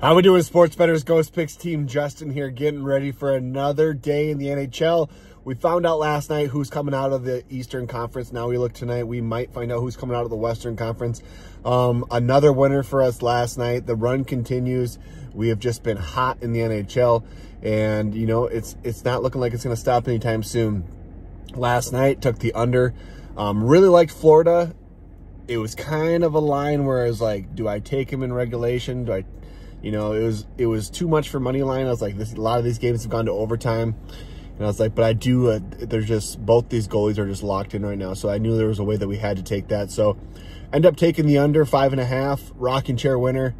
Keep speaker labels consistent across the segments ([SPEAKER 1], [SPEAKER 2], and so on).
[SPEAKER 1] How we doing, Sports Betters Ghost Picks team? Justin here, getting ready for another day in the NHL. We found out last night who's coming out of the Eastern Conference. Now we look tonight, we might find out who's coming out of the Western Conference. Um, another winner for us last night. The run continues. We have just been hot in the NHL, and you know it's it's not looking like it's going to stop anytime soon. Last night took the under. Um, really liked Florida. It was kind of a line where I was like, do I take him in regulation? Do I you know, it was it was too much for money line. I was like, this a lot of these games have gone to overtime. And I was like, but I do, uh, they're just, both these goalies are just locked in right now. So I knew there was a way that we had to take that. So end up taking the under five and a half, rocking chair winner.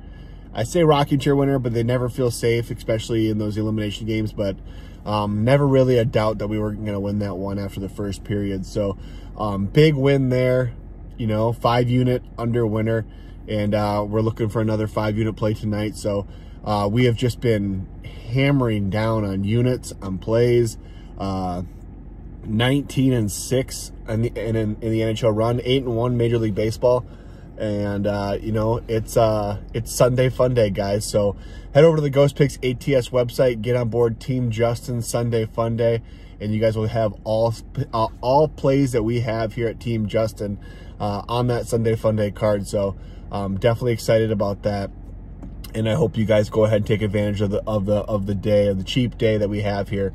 [SPEAKER 1] I say rocking chair winner, but they never feel safe, especially in those elimination games. But um, never really a doubt that we were going to win that one after the first period. So um, big win there, you know, five unit under winner and uh, we're looking for another five unit play tonight. So uh, we have just been hammering down on units, on plays. Uh, 19 and 6 in the, in, in the NHL run, 8 and 1 Major League Baseball. And, uh, you know, it's uh, it's Sunday Fun Day, guys. So head over to the Ghost Picks ATS website, get on board Team Justin Sunday Fun Day, and you guys will have all, uh, all plays that we have here at Team Justin uh, on that Sunday Fun Day card. So um, definitely excited about that. And I hope you guys go ahead and take advantage of the of the of the day of the cheap day that we have here.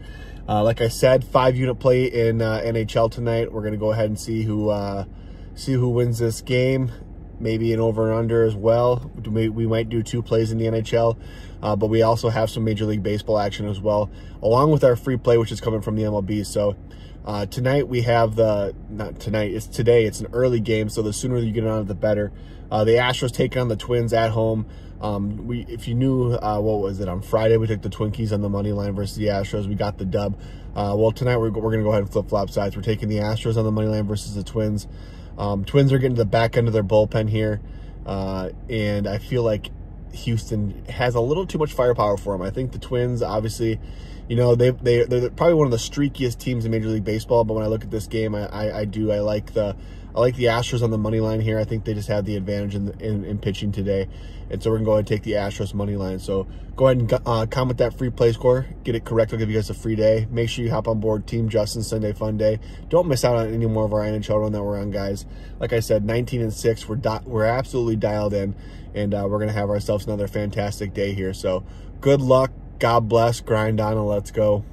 [SPEAKER 1] Uh, like I said, five unit play in uh, NHL tonight. We're gonna go ahead and see who uh, see who wins this game. Maybe an over and under as well. We might do two plays in the NHL, uh, but we also have some Major League Baseball action as well, along with our free play, which is coming from the MLB. So uh, tonight we have the, not tonight, it's today, it's an early game, so the sooner you get on it, the better. Uh, the Astros take on the Twins at home. Um, we, if you knew, uh, what was it, on Friday we took the Twinkies on the money line versus the Astros. We got the dub. Uh, well, tonight we're, we're going to go ahead and flip-flop sides. We're taking the Astros on the money line versus the Twins. Um, Twins are getting to the back end of their bullpen here, uh, and I feel like Houston has a little too much firepower for them. I think the Twins, obviously, you know, they, they, they're probably one of the streakiest teams in Major League Baseball, but when I look at this game, I, I, I do, I like the, I like the Astros on the money line here. I think they just have the advantage in, in, in pitching today. And so we're going to go ahead and take the Astros money line. So go ahead and uh, comment that free play score. Get it correct. I'll give you guys a free day. Make sure you hop on board Team Justin Sunday Fun Day. Don't miss out on any more of our NHL run that we're on, guys. Like I said, 19 and 6. We're, we're absolutely dialed in. And uh, we're going to have ourselves another fantastic day here. So good luck. God bless. Grind on and let's go.